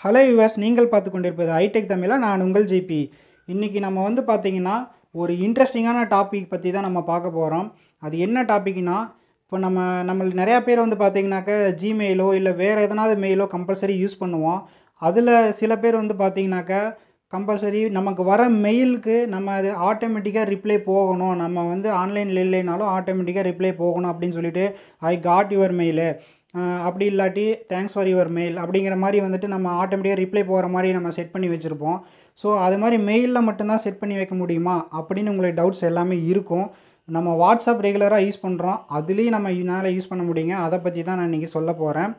Hello viewers நீங்கள் பார்த்து கொண்டிருப்பது ஹைடெக் தமிழாக நான் உங்கள் ஜிபி இன்றைக்கி நம்ம வந்து பார்த்திங்கன்னா ஒரு இன்ட்ரெஸ்டிங்கான டாபிக் பற்றி தான் நம்ம பார்க்க போகிறோம் அது என்ன டாபிக்னா இப்போ நம்ம நம்மளுக்கு நிறையா பேர் வந்து பார்த்திங்கனாக்கா ஜிமெயிலோ இல்லை வேறு எதனாவது மெயிலோ கம்பல்சரி யூஸ் பண்ணுவோம். அதில் சில பேர் வந்து பார்த்திங்கனாக்கா கம்பல்சரி நமக்கு வர மெயிலுக்கு நம்ம அது ஆட்டோமேட்டிக்காக ரிப்ளை போகணும். நம்ம வந்து ஆன்லைனில் இல்லைனாலும் ஆட்டோமேட்டிக்காக ரிப்ளை போகணும் அப்படின்னு சொல்லிட்டு ஐ காட் யுவர் மெயிலு அப்படி இல்லாட்டி தேங்க்ஸ் ஃபார் யுவர் மெயில் அப்படிங்கிற மாதிரி வந்துட்டு நம்ம ஆட்டோமேட்டிக்காக ரிப்ளை போகிற மாதிரி நம்ம செட் பண்ணி வச்சுருப்போம். ஸோ அது மாதிரி மெயிலில் மட்டும்தான் செட் பண்ணி வைக்க முடியுமா? அப்படின்னு உங்களுக்கு டவுட்ஸ் எல்லாமே இருக்கும். நம்ம வாட்ஸ்அப் ரெகுலராக யூஸ் பண்ணுறோம் அதுலேயும் நம்ம இதனால் யூஸ் பண்ண முடியுங்க. அதை பற்றி தான் நான் இன்றைக்கி சொல்ல போகிறேன்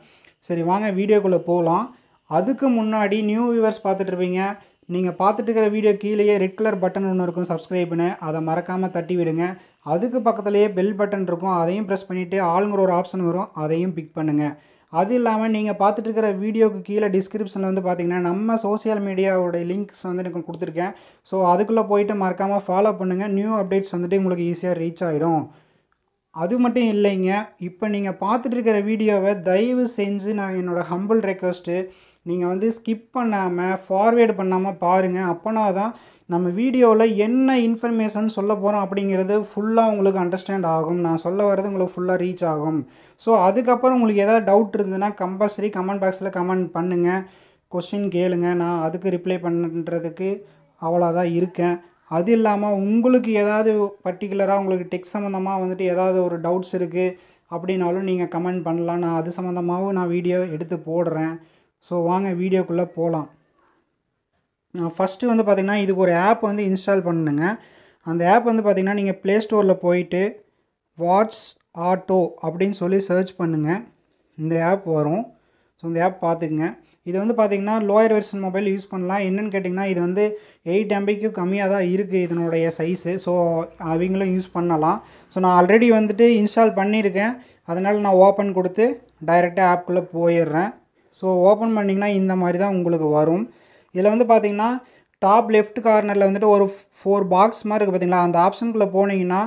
சரி வாங்க வீடியோக்குள்ளே போகலாம் அதுக்கு முன்னாடி நியூ வியூவர்ஸ் பார்த்துட்ருப்பீங்க நீங்கள் பார்த்துட்டு இருக்கிற வீடியோ கீழேயே ரெட் கலர் பட்டன் ஒன்று இருக்கும் சப்ஸ்கிரைப்னு அதை மறக்காமல் தட்டி விடுங்க. அதுக்கு பக்கத்துலேயே பெல் பட்டன் இருக்கும். அதையும் ப்ரெஸ் பண்ணிவிட்டு ஆளுங்கிற ஒரு ஆப்ஷன் வரும். அதையும் பிக் பண்ணுங்கள் அது இல்லாமல் நீங்கள் பார்த்துட்டு இருக்கிற வீடியோக்கு கீழே டிஸ்கிரிப்ஷனில் வந்து பார்த்தீங்கன்னா நம்ம சோசியல் மீடியாவோட லிங்க்ஸ் வந்து எனக்கு கொடுத்துருக்கேன். ஸோ அதுக்குள்ளே போயிட்டு மறக்காமல் ஃபாலோ பண்ணுங்கள் நியூ அப்டேட்ஸ் வந்துட்டு உங்களுக்கு ஈஸியாக ரீச் ஆகிடும் அது மட்டும் இல்லைங்க. இப்போ நீங்கள் பார்த்துட்டு இருக்கிற வீடியோவை தயவு செஞ்சு நான் என்னோடய ஹம்பிள் ரெக்வஸ்ட்டு நீங்கள் வந்து ஸ்கிப் பண்ணாமல் ஃபார்வேர்டு பண்ணாமல் பாருங்கள் அப்போனா தான் நம்ம வீடியோவில் என்ன இன்ஃபர்மேஷன் சொல்ல போகிறோம் அப்படிங்கிறது ஃபுல்லாக உங்களுக்கு அண்டர்ஸ்டாண்ட் ஆகும். நான் சொல்ல வர்றது உங்களுக்கு ஃபுல்லாக ரீச் ஆகும். ஸோ அதுக்கப்புறம் உங்களுக்கு எதாவது டவுட் இருந்ததுன்னா கம்பல்சரி கமெண்ட் பாக்ஸில் கமெண்ட் பண்ணுங்கள் கொஸ்டின் கேளுங்க. நான் அதுக்கு ரிப்ளை பண்ணுறதுக்கு அவ்வளோதான் இருக்கேன். அது இல்லாமல் உங்களுக்கு ஏதாவது பர்டிகுலராக உங்களுக்கு டெக் சம்மந்தமாக வந்துட்டு ஏதாவது ஒரு டவுட்ஸ் இருக்குது அப்படின்னாலும் நீங்கள் கமெண்ட் பண்ணலாம். நான் அது சம்மந்தமாகவும் நான் வீடியோ எடுத்து போடுறேன். ஸோ வாங்க வீடியோக்குள்ளே போகலாம் நான் ஃபஸ்ட்டு வந்து பார்த்திங்கன்னா இதுக்கு ஒரு ஆப் வந்து இன்ஸ்டால் பண்ணுங்க. அந்த ஆப் வந்து பார்த்திங்கன்னா நீங்கள் ப்ளே ஸ்டோரில் போயிட்டு வாட்ஸ் ஆட்டோ அப்படின்னு சொல்லி சர்ச் பண்ணுங்கள் இந்த ஆப் வரும். ஸோ இந்த ஆப் பார்த்துக்குங்க இது வந்து பார்த்திங்கன்னா லோயர் வெர்ஷன் மொபைல் யூஸ் பண்ணலாம். என்னென்னு கேட்டிங்கன்னா இது வந்து எயிட் எம்பிக்கு கம்மியாக தான் இருக்குது இதனுடைய சைஸு ஸோ அவங்களும் யூஸ் பண்ணலாம். ஸோ நான் ஆல்ரெடி வந்துட்டு இன்ஸ்டால் பண்ணியிருக்கேன். அதனால் நான் ஓப்பன் கொடுத்து டைரெக்டாக ஆப்குள்ளே போயிடுறேன். ஸோ ஓப்பன் பண்ணிங்கன்னா இந்த மாதிரி தான் உங்களுக்கு வரும். இதில் வந்து பார்த்திங்கன்னா டாப் லெஃப்ட் கார்னரில் வந்துட்டு ஒரு ஃபோர் பாக்ஸ் மாதிரி இருக்குது பார்த்தீங்களா அந்த ஆப்ஷனுக்குள்ளே போனீங்கன்னா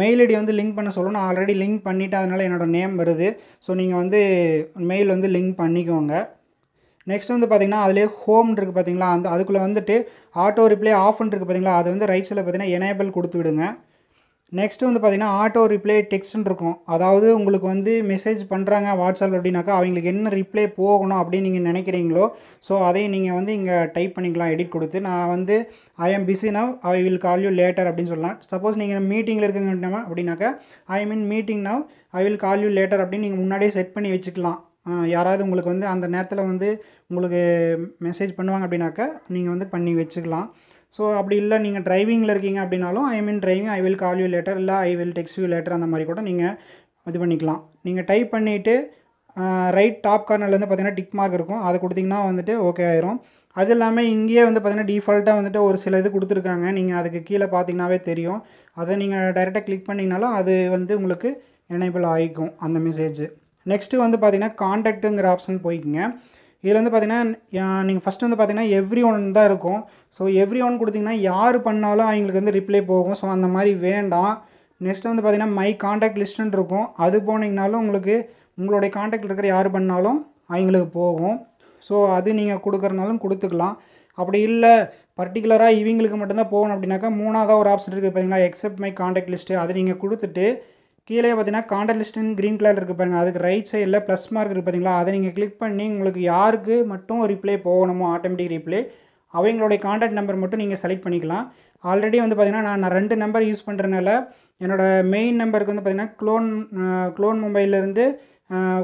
மெயில் ஐடி வந்து லிங்க் பண்ண சொல்லணும் நான் ஆல்ரெடி லிங்க் பண்ணிவிட்டு அதனால் என்னோடய நேம் வருது. ஸோ நீங்கள் வந்து மெயில் வந்து லிங்க் பண்ணிக்கோங்க. நெக்ஸ்ட் வந்து பார்த்திங்கன்னா அதிலே ஹோம் இருக்குது பார்த்தீங்களா அந்த அதுக்குள்ளே வந்துட்டு ஆட்டோ ரிப்ளே ஆஃப்னு இருக்குது பார்த்தீங்களா அது வந்து ரைட் சைடில் பார்த்தீங்கன்னா எனேபிள் கொடுத்து விடுங்க. நெக்ஸ்ட்டு வந்து பார்த்திங்கன்னா ஆட்டோ ரிப்ளை டெக்ஸ்ட்னு இருக்கும். அதாவது உங்களுக்கு வந்து மெசேஜ் பண்ணுறாங்க வாட்ஸ்அப் அப்படின்னாக்கா அவங்களுக்கு என்ன ரிப்ளை போகணும் அப்படின்னு நீங்கள் நினைக்கிறீங்களோ ஸோ அதையும் நீங்கள் வந்து இங்கே டைப் பண்ணிக்கலாம் எடிட் கொடுத்து. நான் வந்து I am busy now I will call you later அப்படின்னு சொல்லலாம். சப்போஸ் நீங்கள் மீட்டிங்கில் இருக்குங்க அப்படின்னாக்கா I mean meeting now I will call you later அப்படின்னு நீங்கள் முன்னாடியே செட் பண்ணி வச்சுக்கலாம். யாராவது உங்களுக்கு வந்து அந்த நேரத்தில் வந்து உங்களுக்கு மெசேஜ் பண்ணுவாங்க அப்படின்னாக்கா நீங்கள் வந்து பண்ணி வச்சுக்கலாம். ஸோ அப்படி இல்லை நீங்கள் டிரைவிங்கில் இருக்கீங்க அப்படின்னாலும் I mean driving I will call you later இல்லை I will text you later அந்த மாதிரி கூட நீங்கள் இது பண்ணிக்கலாம். நீங்கள் டைப் பண்ணிவிட்டு ரைட் டாப் கார்னர்லேருந்து பார்த்தீங்கன்னா டிக் மார்க் இருக்கும். அதை கொடுத்திங்கன்னா வந்துட்டு ஓகே ஆயிரும். அது இல்லாமல் இங்கேயே வந்து பார்த்திங்கன்னா டிஃபால்ட்டாக வந்துட்டு ஒரு சில இது கொடுத்துருக்காங்க. நீங்கள் அதுக்கு கீழே பார்த்தீங்கன்னாவே தெரியும். அதை நீங்கள் டைரெக்டாக கிளிக் பண்ணிங்கனாலும் அது வந்து உங்களுக்கு எனேபிள் ஆகிக்கும் அந்த மெசேஜ் நெக்ஸ்ட்டு வந்து பார்த்திங்கன்னா காண்டாக்ட்டுங்கிற ஆப்ஷன் போய்க்குங்க. இதில் வந்து பார்த்திங்கன்னா நீங்கள் ஃபஸ்ட்டு வந்து பார்த்திங்கன்னா எவ்ரி ஒன் தான் இருக்கும். ஸோ எவ்ரி ஒன் கொடுத்திங்கன்னா யார் பண்ணாலும் அவங்களுக்கு வந்து ரிப்ளை போகும். ஸோ அந்த மாதிரி வேண்டாம். நெக்ஸ்ட் வந்து பார்த்திங்கன்னா மை காண்டாக்ட் லிஸ்ட்டுன்னு இருக்கும். அது போனீங்கனாலும் உங்களுக்கு உங்களுடைய காண்டாக்ட் இருக்கிற யார் பண்ணாலும் அவங்களுக்கு போகும். ஸோ அது நீங்கள் கொடுக்குறனாலும் கொடுத்துக்கலாம். அப்படி இல்லை பர்டிகுலராக இவங்களுக்கு மட்டும்தான் போகணும் அப்படின்னாக்கா மூணாவதாக ஒரு ஆப்ஷன் இருக்குது பார்த்தீங்களா எக்ஸப்ட் மை காண்டாக்ட் லிஸ்ட்டு அதை நீங்கள் கொடுத்துட்டு கீழே பார்த்தீங்கன்னா காண்டாக்ட் லிஸ்ட்டுன்னு க்ரீன் கலர் இருக்குது பாருங்கள் அதுக்கு ரைட் சைடில் ப்ளஸ் மார்க் இருக்குது பார்த்தீங்களா அதை நீங்கள் கிளிக் பண்ணி உங்களுக்கு யாருக்கு மட்டும் ரிப்ளை போகணுமோ ஆட்டோமேட்டிக் ரிப்ளை அவங்களுடைய காண்டாக்ட் நம்பர் மட்டும் நீங்கள் செலக்ட் பண்ணிக்கலாம். ஆல்ரெடி வந்து பார்த்திங்கன்னா நான் ரெண்டு நம்பர் யூஸ் பண்ணுறதுனால என்னோடய மெயின் நம்பருக்கு வந்து பார்த்திங்கன்னா க்ளோன் க்ளோன் மொபைல்லேருந்து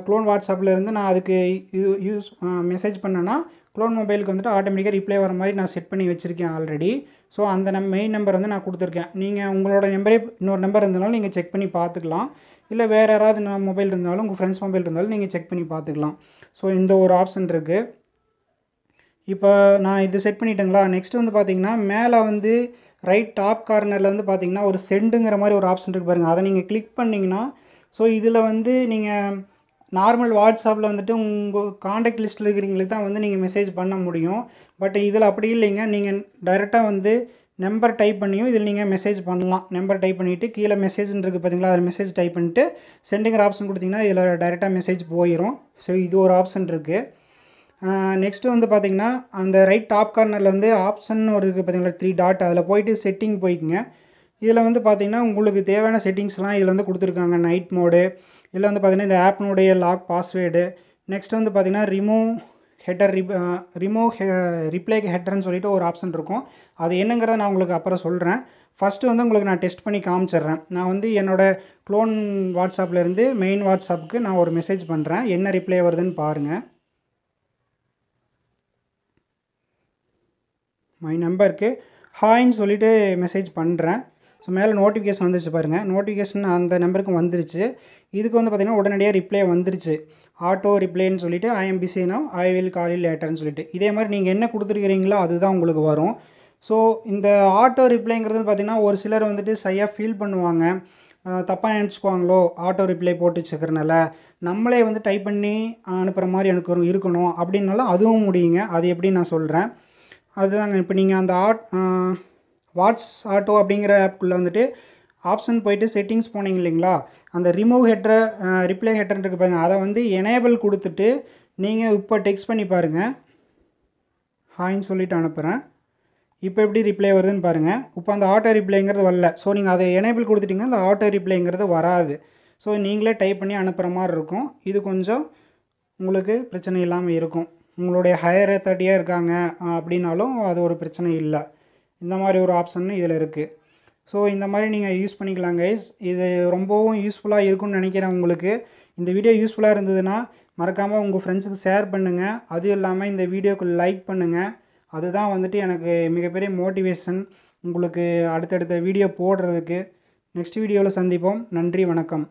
க்ளோன் வாட்ஸ்அப்லேருந்து நான் அதுக்கு இது யூஸ் மெசேஜ் பண்ணேன்னா க்ளோன் மொபைலுக்கு வந்துட்டு ஆட்டோமேட்டிக்காக ரிப்ளை வர மாதிரி நான் செட் பண்ணி வச்சுருக்கேன் ஆல்ரெடி ஸோ அந்த நம் மெயின் நம்பர் வந்து நான் கொடுத்துருக்கேன். நீங்கள் உங்களோட நம்பரே இன்னொரு நம்பர் இருந்தாலும் நீங்கள் செக் பண்ணி பார்த்துக்கலாம் இல்லை வேறு யாராவது மொபைல் இருந்தாலும் உங்கள் ஃப்ரெண்ட்ஸ் மொபைல் இருந்தாலும் நீங்கள் செக் பண்ணி பார்த்துக்கலாம் ஸோ இந்த ஒரு ஆப்ஷன் இருக்குது இப்போ நான் இது செட் பண்ணிட்டேங்களா? நெக்ஸ்ட் வந்து பார்த்திங்கன்னா மேலே வந்து ரைட் டாப் கார்னரில் வந்து பார்த்தீங்கன்னா ஒரு செண்டுங்கிற மாதிரி ஒரு ஆப்ஷன் இருக்குது பாருங்கள் அதை நீங்கள் கிளிக் பண்ணிங்கன்னா ஸோ இதில் வந்து நீங்கள் நார்மல் வாட்ஸ்அப்பில் வந்துட்டு உங்கள் காண்டாக்ட் லிஸ்ட்டில் இருக்கிறவங்களுக்கு தான் வந்து நீங்கள் மெசேஜ் பண்ண முடியும். பட் இதில் அப்படி இல்லைங்க. நீங்கள் டைரெக்டாக வந்து நம்பர் டைப் பண்ணியும் இதில் நீங்கள் மெசேஜ் பண்ணலாம். நம்பர் டைப் பண்ணிவிட்டு கீழே மெசேஜ்னு இருக்குது பார்த்தீங்களா அதில் மெசேஜ் டைப் பண்ணிட்டு சென்டுங்கிற ஆப்ஷன் கொடுத்தீங்கன்னா இதில் டைரெக்டாக மெசேஜ் போயிடும் ஸோ இது ஒரு ஆப்ஷன் இருக்குது நெக்ஸ்ட்டு வந்து பார்த்தீங்கன்னா அந்த ரைட் டாப் கார்னரில் வந்து ஆப்ஷன் ஒரு இருக்குது பார்த்தீங்களா த்ரீ டாட் அதில் போயிட்டு செட்டிங் போய்க்குங்க. இதில் வந்து பார்த்தீங்கன்னா உங்களுக்கு தேவையான செட்டிங்ஸ்லாம் இதில் வந்து கொடுத்துருக்காங்க. நைட் மோடு இதில் வந்து பார்த்திங்கன்னா இந்த ஆப்னுடைய லாக் பாஸ்வேர்டு நெக்ஸ்ட் வந்து பார்த்தீங்கன்னா ரிமூவ் ஹெட்டர் ரிப் ரிமூவ் ஹெ ரிப்ளை ஹெட்டர்னு சொல்லிட்டு ஒரு ஆப்ஷன் இருக்கும். அது என்னங்கிறத நான் உங்களுக்கு அப்புறம் சொல்கிறேன் ஃபஸ்ட்டு வந்து உங்களுக்கு நான் டெஸ்ட் பண்ணி காமிச்சிடுறேன். நான் வந்து என்னோடய க்ளோன் வாட்ஸ்அப்லேருந்து மெயின் வாட்ஸ்அப்புக்கு நான் ஒரு மெசேஜ் பண்ணுறேன் என்ன ரிப்ளை வருதுன்னு பாருங்கள் மை நம்பருக்கு ஹாய்ன்னு சொல்லிவிட்டு மெசேஜ் பண்ணுறேன் ஸோ மேலே நோட்டிஃபிகேஷன் வந்துருச்சு பாருங்கள் நோட்டிஃபிகேஷன் அந்த நம்பருக்கு வந்துருச்சு. இதுக்கு வந்து பார்த்திங்கன்னா உடனடியாக ரிப்ளை வந்துருச்சு. ஆட்டோ ரிப்ளைன்னு சொல்லிட்டு ஐஎம்பிசினா ஐ வில் கால் லேட்டர்னு சொல்லிட்டு. இதே மாதிரி நீங்கள் என்ன கொடுத்துருக்கிறீங்களோ அதுதான் உங்களுக்கு வரும். ஸோ இந்த ஆட்டோ ரிப்ளைங்கிறது பார்த்திங்கன்னா ஒரு சிலர் வந்துட்டு சரியாக ஃபீல் பண்ணுவாங்க. தப்பாக நினச்சிக்குவாங்களோ ஆட்டோ ரிப்ளை போட்டு வச்சுக்கிறனால நம்மளே வந்து டைப் பண்ணி அனுப்புகிற மாதிரி எனக்கு இருக்கணும் அப்படின்னாலும் அதுவும் முடியுங்க. அது எப்படி நான் சொல்கிறேன் அதுதாங்க. இப்போ நீங்கள் அந்த ஆட் வாட்ஸ் ஆட்டோ அப்படிங்கிற ஆப்குள்ளே வந்துட்டு ஆப்ஷன் போயிட்டு செட்டிங்ஸ் போனீங்க இல்லைங்களா? அந்த ரிமூவ் ஹெட்ரை ரிப்ளை ஹெட்டர் இருக்கு பாருங்கள் அதை வந்து எனேபிள் கொடுத்துட்டு நீங்கள் இப்போ டெக்ஸ்ட் பண்ணி பாருங்கள் ஹாய்ன்னு சொல்லிவிட்டு அனுப்புகிறேன் இப்போ எப்படி ரிப்ளை வருதுன்னு பாருங்கள் இப்போ அந்த ஆட்டோ ரிப்ளைங்கிறது வரல. ஸோ நீங்கள் அதை எனேபிள் கொடுத்துட்டிங்கன்னா அந்த ஆட்டோ ரிப்ளைங்கிறது வராது. ஸோ நீங்களே டைப் பண்ணி அனுப்புகிற மாதிரி இருக்கும். இது கொஞ்சம் உங்களுக்கு பிரச்சனை இல்லாமல் இருக்கும். உங்களுடைய ஹையர் அத்தாரிட்டியாக இருக்காங்க அப்படின்னாலும் அது ஒரு பிரச்சனை இல்லை. இந்த மாதிரி ஒரு ஆப்ஷன் இதில் இருக்குது ஸோ இந்த மாதிரி நீங்கள் யூஸ் பண்ணிக்கலாம் கைஸ் இது ரொம்பவும் யூஸ்ஃபுல்லாக இருக்கும்னு நினைக்கிறேன் உங்களுக்கு. இந்த வீடியோ யூஸ்ஃபுல்லாக இருந்ததுன்னா மறக்காமல் உங்கள் ஃப்ரெண்ட்ஸுக்கு ஷேர் பண்ணுங்கள் அதுவும் இல்லாமல் இந்த வீடியோக்கு லைக் பண்ணுங்கள் அதுதான் வந்துட்டு எனக்கு மிகப்பெரிய மோட்டிவேஷன் உங்களுக்கு அடுத்தடுத்த வீடியோ போடுறதுக்கு. நெக்ஸ்ட் வீடியோவில் சந்திப்போம். நன்றி வணக்கம்.